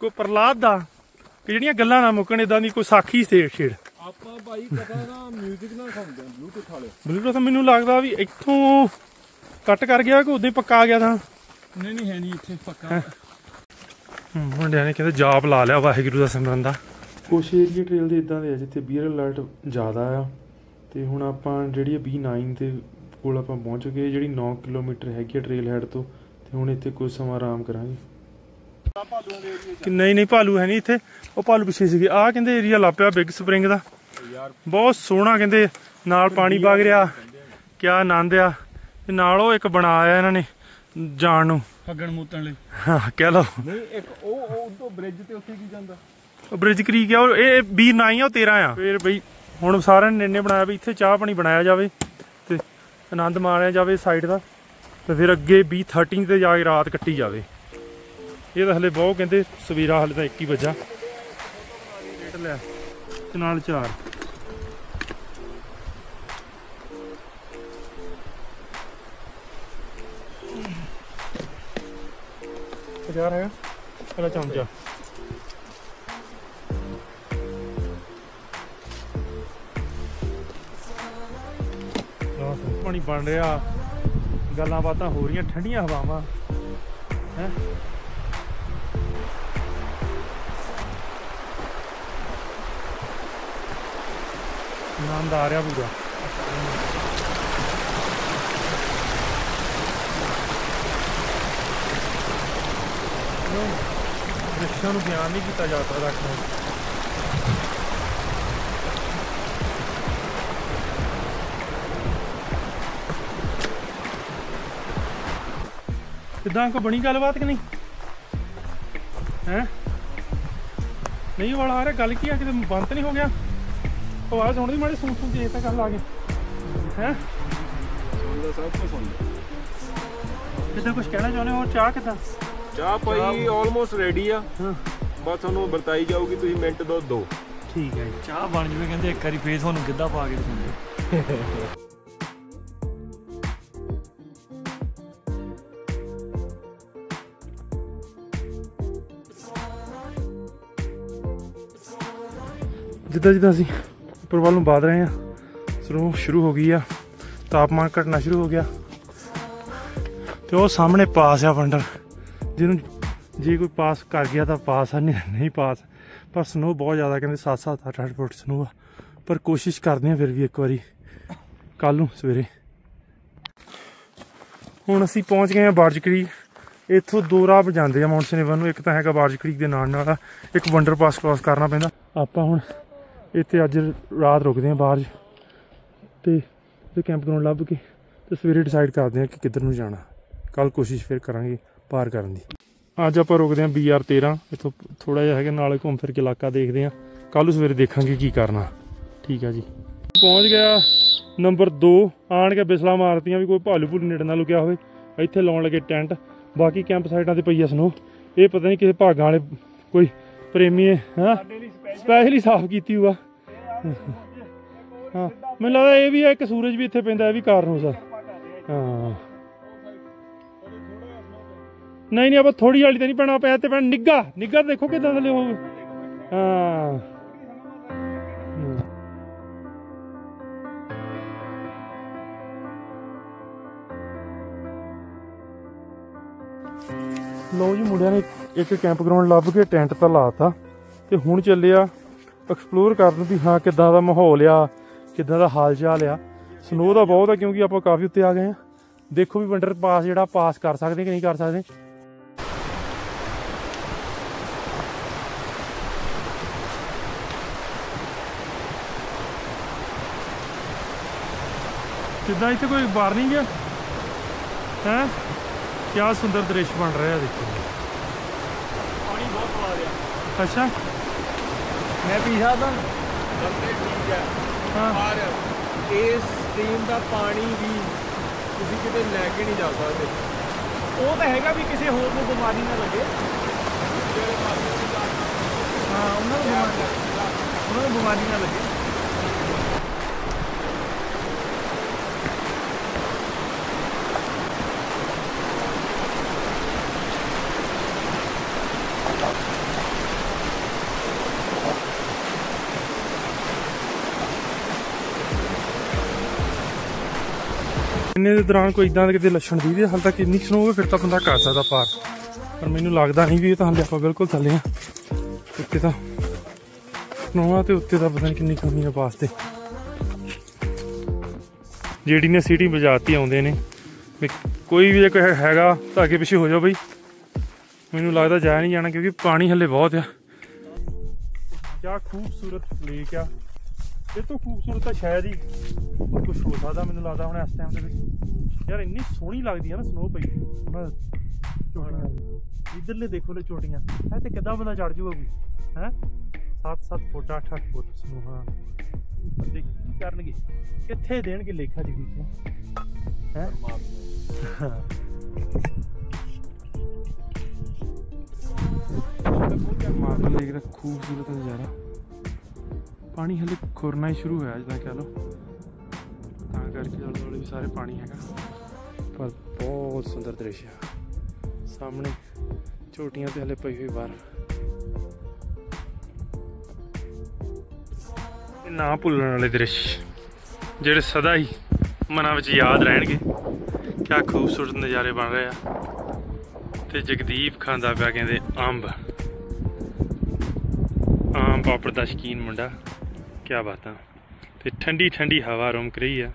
ਕੋ ਪ੍ਰਲਾਦ ਦਾ ਕਿ ਜਿਹੜੀਆਂ ਗੱਲਾਂ ਨਾ ਮੁੱਕਣ ਇਦਾਂ ਦੀ ਕੋਈ ਸਾਖੀ ਛੇੜ ਛੇੜ। ਆਪਾਂ ਭਾਈ ਪਤਾ ਨਾ 뮤직 ਨਾਲ ਸੁਣਦੇ ਆ ਬਲੂਟੁੱਥ ਵਾਲੇ। ਤਾਂ ਮੈਨੂੰ ਲੱਗਦਾ ਵੀ ਇੱਥੋਂ ਕੱਟ ਕਰ ਗਿਆ ਕਿ ਉਦੋਂ ਹੀ ਪੱਕਾ ਆ ਗਿਆ ਤਾਂ? ਨਹੀਂ ਨਹੀਂ ਹੈ ਨਹੀਂ ਇੱਥੇ ਪੱਕਾ। ਮੁੰਡਿਆਂ ਨੇ ਕਹਿੰਦੇ ਜਾਪ ਲਾ ਲਿਆ ਵਾਹਿਗੁਰੂ ਦਾ ਸਿਮਰਨ ਦਾ। ਕੁਛ ਏਰੀਆ ਟ੍ਰੇਲ ਦੇ ਇਦਾਂ ਦੇ ਆ ਜਿੱਥੇ ਬੀਅਰ ਅਲਰਟ ਜ਼ਿਆਦਾ ਆ। ਤੇ ਹੁਣ ਆਪਾਂ ਜਿਹੜੀ B9 ਦੇ ਕੋਲ ਆਪਾਂ ਪਹੁੰਚ ਗਏ ਜਿਹੜੀ 9 ਕਿਲੋਮੀਟਰ ਹੈਗੀ ਆ ਟ੍ਰੇਲ ਹੈਡ ਤੋਂ ਤੇ ਹੁਣ ਇੱਥੇ ਕੁਝ ਸਮਾਂ ਆਰਾਮ ਕਰਾਂਗੇ। ਕਿ ਨਹੀਂ ਨਹੀਂ ਭਾਲੂ ਹੈ ਨਹੀਂ ਇੱਥੇ। ਉਹ ਭਾਲੂ ਪਿੱਛੇ ਸੀਗੇ। ਆਹ ਕਹਿੰਦੇ ਏਰੀਆ ਲੱਪਿਆ ਬਿਗ ਸਪ੍ਰਿੰਗ ਦਾ। ਬਹੁਤ ਸੋਹਣਾ ਕਹਿੰਦੇ ਨਾਲ ਪਾਣੀ ਵਗ ਰਿਹਾ। ਕਿਆ ਆਨੰਦ ਆ। ਤੇ ਨਾਲ ਉਹ ਇੱਕ ਬਣਾਇਆ ਇਹਨਾਂ ਨੇ। ਜਾਣ ਨੂੰ। ਫੱਗਣ ਮੂਤਣ ਲਈ। ਹਾਂ ਕਹਿ ਲਓ। ਨਹੀਂ ਇੱਕ ਉਹ ਉਦੋਂ ਬ੍ਰਿਜ ਤੇ ਉੱਥੇ ਕੀ ਜਾਂਦਾ? ਉਹ ਬ੍ਰਿਜ ਕਰੀ ਗਿਆ ਉਹ ਇਹ B9 ਆ ਉਹ 13 ਆ। ਫੇਰ ਬਈ ਹੁਣ ਸਾਰਿਆਂ ਨੇ ਨਿੰਨੇ ਬਣਾਇਆ ਵੀ ਇੱਥੇ ਚਾਹ ਪਾਣੀ ਬਣਾਇਆ ਜਾਵੇ ਤੇ ਆਨੰਦ ਮਾਣਿਆ ਜਾਵੇ ਸਾਈਡ ਦਾ ਤੇ ਫਿਰ ਅੱਗੇ B13 ਤੇ ਜਾ ਕੇ ਰਾਤ ਕੱਟੀ ਜਾਵੇ। ਇਹ ਤਾਂ ਹਲੇ ਬਹੁਤ ਕਹਿੰਦੇ ਸਵੇਰਾ ਹਲੇ ਤਾਂ 1 ਹੀ ਵਜਾ। ਰੇਟ ਤੇ ਨਾਲ ਚਾਰ। ਤਿਆਰ ਹੈਗਾ ਪਹਿਲਾ ਚਮਚਾ ਪਾਣੀ ਬਣ ਰਿਹਾ। ਗੱਲਾਂ ਬਾਤਾਂ ਹੋ ਰਹੀਆਂ, ਠੰਡੀਆਂ ਹਵਾਵਾਂ। ਹੈ? ਆਨੰਦ ਆ ਰਿਹਾ ਪੂਰਾ। ਦ੍ਰਿਸ਼ਾਂ ਨੂੰ ਬਿਆਨ ਨਹੀਂ ਕੀਤਾ ਜਾ ਸਕਦਾ ਅੱਖਾਂ ਕਿਦਾਂ ਕੋ ਬਣੀ ਗੱਲਬਾਤ ਕਿ ਨਹੀਂ? ਹੈ? ਨਹੀਂ ਵਾਲਾ ਆ ਰਿਹਾ ਗੱਲ ਕੀ ਆ? ਕਿਤੇ ਬੰਦ ਨਹੀਂ ਹੋ ਗਿਆ? ਆਵਾਜ਼ ਸੁਣਦੀ ਮਾੜੀ ਸੂੰ ਸੂੰ ਜੇ ਤਾਂ ਗੱਲ ਆ ਗਈ। ਹੈ? ਕਿਦਾਂ ਕੁਝ ਕਹਿਣਾ ਚਾਹੁੰਦੇ ਹੋ? ਚਾਹ ਕਿਦਾਂ? ਚਾਹ ਭਾਈ ਆਲਮੋਸਟ ਰੈਡੀ ਆ। ਬਸ ਤੁਹਾਨੂੰ ਵਰਤਾਈ ਜਾਊਗੀ ਤੁਸੀਂ ਮਿੰਟ ਦੋ ਦੋ। ਠੀਕ ਹੈ ਜੀ। ਚਾਹ ਬਣ ਜਵੇ ਕਹਿੰਦੇ ਇੱਕ ਵਾਰੀ ਫੇਸ ਤੁਹਾਨੂੰ ਗਿੱਧਾ ਪਾ ਕੇ ਦਿਖਾਉਂਦੇ। ਜਿੱਦਾਂ ਜਿੱਦਾਂ ਅਸੀਂ ਉੱਪਰ ਵੱਲ ਨੂੰ ਵਧ ਰਹੇ ਹਾਂ ਸਰੋਂ ਸ਼ੁਰੂ ਹੋ ਗਈ ਆ। ਤਾਪਮਾਨ ਘਟਣਾ ਸ਼ੁਰੂ ਹੋ ਗਿਆ। ਤੇ ਉਹ ਸਾਹਮਣੇ ਪਾਸ ਆ ਵੰਡਰ ਜਿਹਨੂੰ ਜੇ ਕੋਈ ਪਾਸ ਕਰ ਗਿਆ ਤਾਂ ਪਾਸ ਆ, ਨਹੀਂ ਨਹੀਂ ਪਾਸ। ਪਰ ਸਨੋ ਬਹੁਤ ਜ਼ਿਆਦਾ, ਕਹਿੰਦੇ 7-7 8-8 ਫੁੱਟ ਸਨੋ ਆ। ਪਰ ਕੋਸ਼ਿਸ਼ ਕਰਦੇ ਆ ਫਿਰ ਵੀ ਇੱਕ ਵਾਰੀ। ਕੱਲ ਨੂੰ ਸਵੇਰੇ। ਹੁਣ ਅਸੀਂ ਪਹੁੰਚ ਗਏ ਆ ਬਾਰਜ ਕਰੀਕ ਇੱਥੋਂ ਦੋ ਰਾਹ ਜਾਂਦੇ ਆ ਮਾਊਂਟ ਸਨੇਵਨ ਨੂੰ। ਇੱਕ ਤਾਂ ਹੈਗਾ ਬਾਰਜ ਕਰੀਕ ਦੇ ਨਾਲ ਨਾਲ ਇੱਕ ਵੰਡਰ ਪਾਸ ਕ੍ਰਾਸ ਕਰਨਾ ਪੈਂਦਾ। ਆਪਾਂ ਹੁਣ ਇੱਥੇ ਅੱਜ ਰਾਤ ਰੁਕਦੇ ਆ ਬਾਰਜ ਤੇ ਤੇ ਕੈਂਪ ਗਰਾਊਂਡ ਲੱਭ ਕੇ ਤੇ ਸਵੇਰੇ ਡਿਸਾਈਡ ਕਰਦੇ ਆ ਕਿ ਕਿੱਧਰ ਨੂੰ ਜਾਣਾ। ਕੱਲ ਕੋਸ਼ਿਸ਼ ਫਿਰ ਕਰਾਂਗੇ। ਪਾਰ ਕਰਨ ਦੀ। ਅੱਜ ਆਪਾਂ ਰੁਕਦੇ ਆ BR 13 ਇੱਥੋਂ ਥੋੜਾ ਜਿਹਾ ਹੈਗਾ, ਨਾਲੇ ਘੁੰਮ ਫਿਰ ਕੇ ਇਲਾਕਾ ਦੇਖਦੇ ਆ ਕੱਲ ਸਵੇਰੇ ਦੇਖਾਂਗੇ ਕੀ ਕਰਨਾ। ਠੀਕ ਆ ਜੀ। ਪਹੁੰਚ ਗਿਆ ਨੰਬਰ 2 ਆਣ ਕੇ ਬਿਸਲਾ ਮਾਰਤੀਆਂ ਵੀ ਕੋਈ ਭਾਲੂ ਭੂਲੂ ਨੇੜੇ ਨਾ ਲੁਕਿਆ ਹੋਵੇ। ਇੱਥੇ ਲਾਉਣ ਲੱਗੇ ਟੈਂਟ। ਬਾਕੀ ਕੈਂਪ ਸਾਈਟਾਂ ਤੇ ਪਈ ਆ ਸਨੋ ਇਹ ਪਤਾ ਨਹੀਂ ਕਿਸੇ ਭਾਗਾਂ ਵਾਲੇ ਕੋਈ ਪ੍ਰੇਮੀ ਹੈ? ਹਾਂ ਸਪੈਸ਼ਲੀ ਸਾਫ਼ ਕੀਤੀ ਹੋਆ ਹਾਂ। ਮੈਨੂੰ ਲੱਗਦਾ ਇਹ ਵੀ ਹੈ ਇੱਕ ਸੂਰਜ ਵੀ ਇੱਥੇ ਪੈਂਦਾ, ਇਹ ਵੀ ਕਾਰਨ ਹੋ ਸਕਦਾ। ਹਾਂ। ਨਹੀਂ ਨਹੀਂ, ਆਪਾਂ ਥੋੜੀ ਵਾਲੀ ਤਾਂ ਨਹੀਂ ਪੈਣਾ ਪਿਆ ਤੇ ਪੈਣਾ ਨਿੱਗਾ ਨਿੱਗਾ ਦੇਖੋ ਕਿਦਾਂ ਥੱਲੇ ਹੋ ਹਾਂ। ਲੋ ਜੀ, ਮੁੰਡਿਆਂ ਨੇ ਇੱਕ ਕੈਂਪ ਗਰਾਊਂਡ ਲੱਭ ਕੇ ਟੈਂਟ ਤਾਂ ਲਾਤਾ ਤੇ ਹੁਣ ਚੱਲਿਆ ਐਕਸਪਲੋਰ ਕਰਨ ਵੀ ਹਾਂ ਕਿੱਦਾਂ ਦਾ ਮਾਹੌਲ ਆ, ਕਿੱਦਾਂ ਦਾ ਹਾਲ ਚਾਲ ਆ। ਸਨੋ ਦਾ ਬਹੁਤ ਆ ਕਿਉਂਕਿ ਆਪਾਂ ਕਾਫੀ ਉੱਤੇ ਆ ਗਏ ਆ। ਦੇਖੋ ਵੀ ਵੰਡਰ ਪਾਸ ਜਿਹੜਾ ਪਾਸ ਕਰ ਸਕਦੇ ਕਿ ਨਹੀਂ ਕਰ ਸਕਦੇ। ਕਿੱਦਾਂ ਇੱਥੇ ਕੋਈ ਵਾਰਨਿੰਗ ਹੈ ਹੈ? ਕਿਆ ਸੁੰਦਰ ਦ੍ਰਿਸ਼ ਬਣ ਰਿਹਾ ਦੇਖੋ। ਪਾਣੀ ਬਹੁਤ ਸਵਾਦ ਆ ਅੱਛਾ। ਮੈਂ ਪੀ ਸਕਦਾ। ਬੰਦੇ ਠੀਕ ਹੈ। ਹਾਂ। ਪਰ ਇਸ ਸਟ੍ਰੀਮ ਦਾ ਪਾਣੀ ਵੀ ਤੁਸੀਂ ਕਿਤੇ ਲੈ ਕੇ ਨਹੀਂ ਜਾ ਸਕਦੇ। ਉਹ ਤਾਂ ਹੈਗਾ ਵੀ ਕਿਸੇ ਹੋਰ ਨੂੰ ਬਿਮਾਰੀ ਨਾ ਲੱਗੇ। ਹਾਂ ਉਹਨਾਂ ਨੂੰ ਬਿਮਾਰੀ ਉਹਨਾਂ ਨੂੰ ਬਿਮਾਰੀ ਨਾ ਲੱਗੇ। ਇੰਨੇ ਦੇ ਦੌਰਾਨ ਕੋਈ ਇਦਾਂ ਦੇ ਕਿਤੇ ਲੱਛਣ ਦੀ ਹਾਲ ਤੱਕ ਇੰਨੀ ਸਨੋ ਹੋਵੇ ਫਿਰ ਤਾਂ ਬੰਦਾ ਕਰ ਸਕਦਾ ਪਾਰ। ਪਰ ਮੈਨੂੰ ਲੱਗਦਾ ਨਹੀਂ ਵੀ ਇਹ ਤਾਂ ਹਾਲੇ ਆਪਾਂ ਬਿਲਕੁਲ ਥੱਲੇ ਆ। ਉੱਤੇ ਤਾਂ ਸਨੋ ਤੇ ਉੱਤੇ ਤਾਂ ਪਤਾ ਨਹੀਂ ਕਿੰਨੀ ਕਮੀ ਆ ਪਾਸ ਤੇ। ਜਿਹੜੀ ਨੇ ਸਿਟੀ ਵਜਾਤੀ ਆਉਂਦੇ ਨੇ। ਕੋਈ ਵੀ ਜੇ ਕੋਈ ਹੈਗਾ ਤਾਂ ਅੱਗੇ ਪਿੱਛੇ ਹੋ ਜਾਓ ਬਈ। ਮੈਨੂੰ ਲੱਗਦਾ ਜਾ ਨਹੀਂ ਜਾਣਾ ਕਿਉਂਕਿ ਪਾਣੀ ਹੱਲੇ ਬਹੁਤ ਆ। ਕਿਆ ਖੂਬਸੂਰਤ ਲੇਕ ਆ। ਇਹ ਤੋਂ ਖੂਬਸੂਰਤ ਤਾਂ ਸ਼ਾਇਦ ਹੀ ਹੋਰ ਕੁਝ ਹੋ ਸਕਦਾ ਮੈਨੂੰ ਲੱਗਦਾ ਹੁਣ ਇਸ ਟਾਈਮ ਦੇ ਵਿੱਚ। ਯਾਰ ਇੰਨੀ ਸੋਹਣੀ ਲੱਗਦੀ ਆ ਨਾ ਸਨੋ ਪਈ। ਉਹਨਾਂ ਚੋਟੀਆਂ ਇਧਰਲੇ ਦੇਖੋ ਲੈ ਚੋਟੀਆਂ। ਇਹ ਤੇ ਕਿੱਦਾਂ ਬੰਦਾ ਚੜ ਜੂਗਾ ਕੋਈ? ਹੈ? 7-7 ਫੁੱਟ 8-8 ਫੁੱਟ ਸਨੋ ਹਾਂ। ਬੰਦੇ ਕੀ ਕਰਨਗੇ? ਕਿੱਥੇ ਦੇਣਗੇ ਲੇਖਾ ਜੀ ਵਿੱਚ ਹੈ? ਮਾਰਬਲ ਲੇਕ ਦਾ ਖੂਬਸੂਰਤ ਨਜ਼ਾਰਾ। ਪਾਣੀ ਹਲੇ ਖੁਰਨਾ ਹੀ ਸ਼ੁਰੂ ਹੋਇਆ ਜਿੱਦਾਂ ਕਹ ਲਓ। ਤਾਂ ਕਰਕੇ ਆਲੇ ਦੁਆਲੇ ਵੀ ਸਾਰੇ ਪਾਣੀ ਹੈਗਾ। ਪਰ ਬਹੁਤ ਸੁੰਦਰ ਦ੍ਰਿਸ਼ ਆ। ਸਾਹਮਣੇ ਝੋਟੀਆਂ ਤੇ ਹਲੇ ਪਈ ਹੋਈ ਬਰਫ਼ ਨਾ ਭੁੱਲਣ ਵਾਲੇ ਦ੍ਰਿਸ਼, ਜਿਹੜੇ ਸਦਾ ਹੀ ਮਨਾਂ ਵਿੱਚ ਯਾਦ ਰਹਿਣਗੇ। ਕਿਆ ਖੂਬਸੂਰਤ ਨਜ਼ਾਰੇ ਬਣ ਰਹੇ ਆ। ਤੇ ਜਗਦੀਪ ਖਾਂਦਾ ਪਿਆ ਕਹਿੰਦੇ ਅੰਬ। ਆਮ ਪਾਪੜ ਦਾ ਸ਼ਕੀਨ ਮੁੰਡਾ। ਕਿਆ ਬਾਤਾਂ। ਤੇ ਠੰਡੀ ਠੰਡੀ ਹਵਾ ਰੁਮਕ ਰਹੀ ਆ।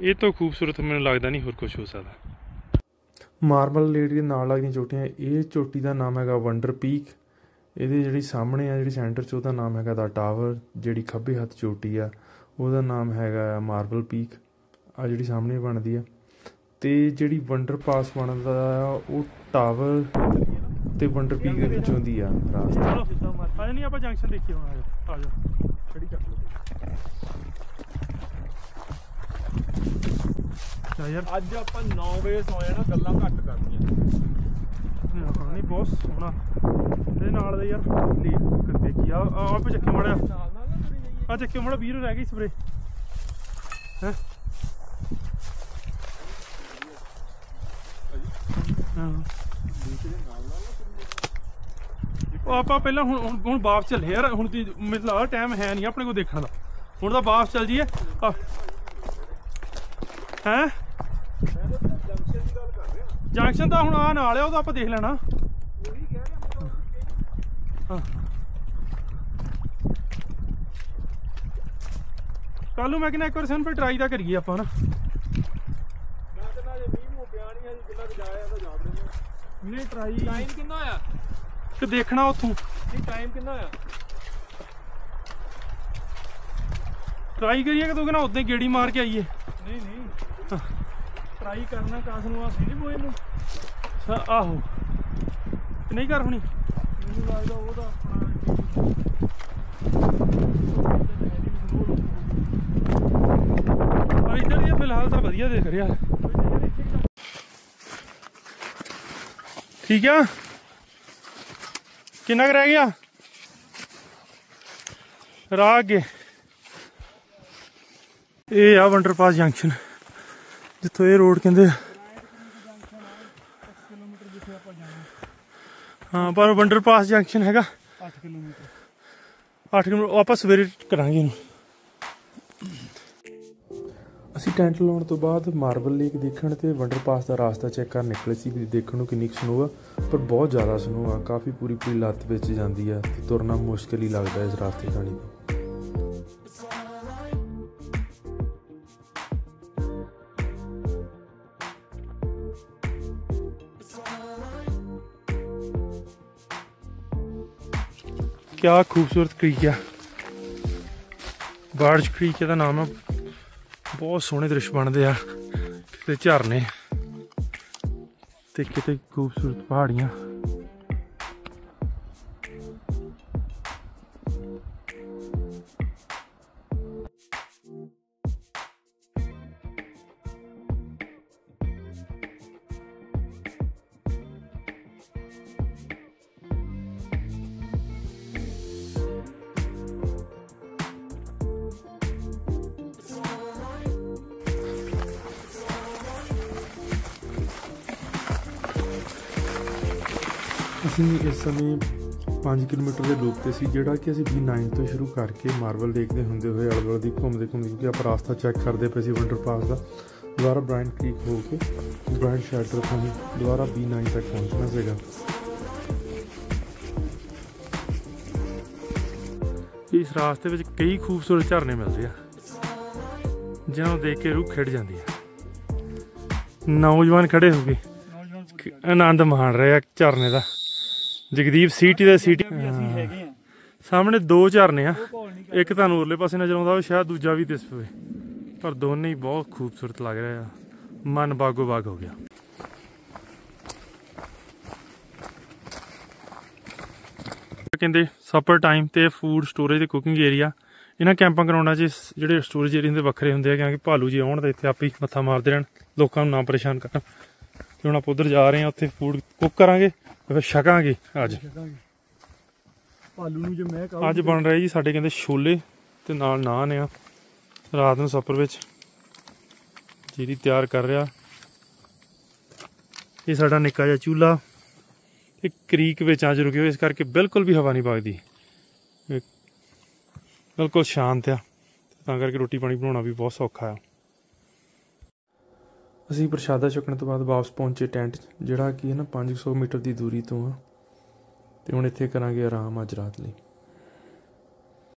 ਇਹ ਤੋਂ ਖੂਬਸੂਰਤ ਮੈਨੂੰ ਲੱਗਦਾ ਨਹੀਂ ਹੋਰ ਕੁਝ ਹੋ ਸਕਦਾ। ਮਾਰਬਲ ਲੇਕ ਦੇ ਨਾਲ ਲੱਗਦੀਆਂ ਚੋਟੀਆਂ ਇਹ ਚੋਟੀ ਦਾ ਨਾਮ ਹੈਗਾ ਵੰਡਰ ਪੀਕ ਇਹਦੇ ਜਿਹੜੀ ਸਾਹਮਣੇ ਆ ਜਿਹੜੀ ਸੈਂਟਰ 'ਚ ਉਹਦਾ ਨਾਮ ਹੈਗਾ ਦਾ ਟਾਵਰ ਜਿਹੜੀ ਖੱਬੇ ਹੱਥ ਚੋਟੀ ਆ ਉਹਦਾ ਨਾਮ ਹੈਗਾ ਮਾਰਬਲ ਪੀਕ ਆ ਜਿਹੜੀ ਸਾਹਮਣੇ ਬਣਦੀ ਆ। ਤੇ ਜਿਹੜੀ ਵੰਡਰ ਪਾਸ ਬਣਦਾ ਆ ਉਹ ਟਾਵਰ ਤੇ ਵੰਡਰ ਪੀਕ ਦੇ ਵਿੱਚੋਂ ਦੀ ਆ ਰਾਸਤਾ। ਚਲੋ ਆ ਨਹੀਂ ਆਪਾਂ ਜੰਕਸ਼ਨ ਦੇਖੀ ਹੁਣ ਆ ਜਾ ਆ ਜਾ ਖੜੀ ਕਰ ਲਓ ਯਾਰ। ਅੱਜ ਆਪਾਂ 9 ਵਜੇ ਸੌਏ ਨਾ ਗੱਲਾਂ ਘੱਟ ਕਰਨੀਆਂ। ਨਹੀਂ ਬਹੁਤ ਸੋਹਣਾ। ਇਹਦੇ ਨਾਲ ਦਾ ਯਾਰ ਲਈ ਕਰ ਦੇਖੀ ਆ ਆ ਆਪੇ ਚੱਕੇ ਮੜਿਆ ਆ ਚੱਕੇ ਮੜਾ ਵੀਰ ਰਹਿ ਗਈ ਸਪਰੇ। ਹੈ? ਉਹ ਆਪਾਂ ਪਹਿਲਾਂ ਹੁਣ ਹੁਣ ਵਾਪਸ ਚੱਲੇ ਯਾਰ। ਹੁਣ ਤੇ ਮੈਨੂੰ ਲੱਗਦਾ ਟਾਈਮ ਹੈ ਨਹੀਂ ਆਪਣੇ ਕੋਲ ਦੇਖਣ ਦਾ। ਹੁਣ ਤਾਂ ਵਾਪਸ ਚੱਲ ਜੀਏ ਆ। ਹੈ? ਜੰਕਸ਼ਨ ਤਾਂ ਹੁਣ ਆ ਨਾਲ ਆ ਉਹ ਤਾਂ ਆਪਾਂ ਦੇਖ ਲੈਣਾ। ਕੱਲ ਨੂੰ ਮੈਂ ਕਹਿੰਦਾ ਇੱਕ ਵਾਰ ਸਾਨੂੰ ਫਿਰ ਟਰਾਈ ਤਾਂ ਕਰੀਏ ਆਪਾਂ ਨਾ। ਨਹੀਂ ਕਿੰਨਾ ਟਰਾਈ ਟਾਈਮ ਕਿੰਨਾ ਹੋਇਆ? ਕਿ ਦੇਖਣਾ ਉੱਥੋਂ। ਨਹੀਂ ਟਾਈਮ ਕਿੰਨਾ ਹੋਇਆ? ਟਰਾਈ ਕਰੀਏ ਕਿ ਤੂੰ ਕਹਿੰਦਾ ਉਦਾਂ ਹੀ ਗੇੜੀ ਮਾਰ ਕੇ ਆਈਏ। ਨਹੀਂ ਨਹੀਂ। ਟਰਾਈ ਕਰਨਾ ਕਾਸ ਨੂੰ ਆ ਸੀ ਬੋਏ ਨੂੰ। ਆਹੋ। ਨਹੀਂ ਕਰ ਹੁਣੀ? ਮੈਨੂੰ ਲੱਗਦਾ ਉਹਦਾ। ਆਪਣਾ ਇੱਧਰ ਦੀ ਫਿਲਹਾਲ ਤਾਂ ਵਧੀਆ ਦੇਖ ਰਿਹਾ। ਠੀਕ ਆ? ਕਿੰਨਾ ਕੁ ਰਹਿ ਗਿਆ? ਰਾਹ ਅੱਗੇ। ਇਹ ਆ ਵੰਡਰਪਾਸ ਜੰਕਸ਼ਨ ਜਿੱਥੋਂ ਇਹ ਰੋਡ ਕਹਿੰਦੇ। ਹਾਂ ਪਰ ਵੰਡਰਪਾਸ ਜੰਕਸ਼ਨ ਹੈਗਾ। 8 ਕਿਲੋਮੀਟਰ। 8 ਕਿਲੋਮੀਟਰ ਆਪਾਂ ਸਵੇਰੇ ਕਰਾਂਗੇ ਇਹਨੂੰ। ਅਸੀਂ ਟੈਂਟ ਲਾਉਣ ਤੋਂ ਬਾਅਦ ਮਾਰਬਲ ਲੇਕ ਦੇਖਣ ਤੇ ਵੰਡਰ ਪਾਸ ਦਾ ਰਾਸਤਾ ਚੈੱਕ ਕਰਨ ਨਿਕਲੇ ਸੀ ਵੀ ਦੇਖਣ ਨੂੰ ਕਿੰਨੀ ਸਨੋ ਆ ਪਰ ਬਹੁਤ ਜ਼ਿਆਦਾ ਸਨੋ ਆ ਕਾਫੀ ਪੂਰੀ ਪੂਰੀ ਲੱਤ ਵਿੱਚ ਜਾਂਦੀ ਆ ਤੇ ਤੁਰਨਾ ਮੁਸ਼ਕਲ ਹੀ ਲੱਗਦਾ ਇਸ ਰਾਸਤੇ ਜਾਣੀ ਦਾ ਕਿਆ ਖੂਬਸੂਰਤ ਕ੍ਰੀਕ ਆ। ਬਾਰਜ ਕ੍ਰੀਕ ਦਾ ਨਾਮ ਆ। ਬਹੁਤ ਸੋਹਣੇ ਦ੍ਰਿਸ਼ ਬਣਦੇ ਆ। ਕਿਤੇ ਝਰਨੇ ਤੇ ਕਿਤੇ ਖੂਬਸੂਰਤ ਪਹਾੜੀਆਂ। ਸਮੇਂ 5 ਕਿਲੋਮੀਟਰ ਦੇ ਲੂਪ ਤੇ ਸੀ ਜਿਹੜਾ ਕਿ ਅਸੀਂ B9 ਤੋਂ ਸ਼ੁਰੂ ਕਰਕੇ ਮਾਰਬਲ ਦੇਖਦੇ ਹੁੰਦੇ ਹੋਏ ਅਲਵਰ ਦੀ ਘੁੰਮਦੇ ਘੁੰਮਦੇ ਕਿਉਂਕਿ ਆਪਾਂ ਰਾਸਤਾ ਚੈੱਕ ਕਰਦੇ ਪਏ ਸੀ ਵੰਡਰ ਪਾਸ ਦਾ। ਦੁਬਾਰਾ ਬ੍ਰਾਇਨ ਕ੍ਰੀਕ ਹੋ ਕੇ ਬ੍ਰਾਇਨ ਸ਼ੈਲਟਰ ਤੋਂ ਦੁਬਾਰਾ B9 ਤੱਕ ਪਹੁੰਚਣਾ ਸੀਗਾ। ਇਸ ਰਾਸਤੇ ਵਿੱਚ ਕਈ ਖੂਬਸੂਰਤ ਝਰਨੇ ਮਿਲਦੇ ਆ ਜਿਨ੍ਹਾਂ ਨੂੰ ਦੇਖ ਕੇ ਰੂਹ ਖਿੜ ਜਾਂਦੀ ਆ। ਨੌਜਵਾਨ ਖੜੇ ਹੋ ਗਏ ਆਨੰਦ ਮਾਣ ਰਹੇ ਆ ਝਰਨੇ ਦਾ। ਜਗਦੀਪ ਸੀਟੀ ਦਾ ਸੀਟੀ ਹੈਗੇ ਆ। ਸਾਹਮਣੇ ਦੋ ਝਰਨੇ ਆ। ਇੱਕ ਤੁਹਾਨੂੰ ਉਰਲੇ ਪਾਸੇ ਨਜ਼ਰ ਆਉਂਦਾ ਉਹ ਸ਼ਾਇਦ ਦੂਜਾ ਵੀ ਦਿਸ ਪਵੇ। ਪਰ ਦੋਨੇ ਹੀ ਬਹੁਤ ਖੂਬਸੂਰਤ ਲੱਗ ਰਹੇ ਆ। ਮਨ ਬਾਗੋ ਬਾਗ ਹੋ ਗਿਆ। ਕਹਿੰਦੇ ਸਪਰ ਟਾਈਮ ਤੇ ਫੂਡ ਸਟੋਰੇਜ ਤੇ ਕੁਕਿੰਗ ਏਰੀਆ ਇਹਨਾਂ ਕੈਂਪਾਂ ਗਰਾਊਂਡਾਂ 'ਚ ਜਿਹੜੇ ਸਟੋਰੇਜ ਏਰੀਆ ਹੁੰਦੇ ਵੱਖਰੇ ਹੁੰਦੇ ਆ ਕਿਉਂਕਿ ਭਾਲੂ ਜੀ ਆਉਣ ਤੇ ਇੱਥੇ ਆਪੇ ਮੱਥਾ ਮਾਰਦੇ ਰਹਿਣ। ਲੋਕਾਂ ਨੂੰ ਨਾ ਪਰੇਸ਼ਾਨ ਕਰਨ। ਤੇ ਹੁਣ ਆਪਾਂ ਉਧਰ ਜਾ ਰਹੇ ਆ ਉੱਥੇ ਫੂਡ ਕੁੱਕ ਕਰਾਂਗੇ ਫਿਰ ਛਕਾਂਗੇ ਅੱਜ। ਭਾਲੂ ਨੂੰ ਜੇ ਮੈਂ ਕਹਾਂ ਅੱਜ ਬਣ ਰਿਹਾ ਜੀ ਸਾਡੇ ਕਹਿੰਦੇ ਛੋਲੇ ਤੇ ਨਾਲ ਨਾਨ ਆ ਰਾਤ ਨੂੰ ਸਫਰ ਵਿੱਚ। ਜਿਹੜੀ ਤਿਆਰ ਕਰ ਰਿਹਾ। ਇਹ ਸਾਡਾ ਨਿੱਕਾ ਜਿਹਾ ਚੂਲਾ ਇਹ ਕਰੀਕ ਵਿੱਚ ਅੱਜ ਰੁਕੇ ਹੋਏ ਇਸ ਕਰਕੇ ਬਿਲਕੁਲ ਵੀ ਹਵਾ ਨਹੀਂ ਵਗਦੀ ਬਿਲਕੁਲ ਸ਼ਾਂਤ ਆ। ਤਾਂ ਕਰਕੇ ਰੋਟੀ ਪਾਣੀ ਬਣਾਉਣਾ ਵੀ ਬਹੁਤ ਸੌਖਾ ਆ। ਅਸੀਂ ਪ੍ਰਸ਼ਾਦਾ ਛਕਣ ਤੋਂ ਬਾਅਦ ਵਾਪਸ ਪਹੁੰਚੇ ਟੈਂਟ 'ਚ, ਜਿਹੜਾ ਕਿ ਹੈ ਨਾ 500 ਮੀਟਰ ਦੀ ਦੂਰੀ ਤੋਂ ਆ। ਤੇ ਹੁਣ ਇੱਥੇ ਕਰਾਂਗੇ ਆਰਾਮ ਅੱਜ ਰਾਤ ਲਈ।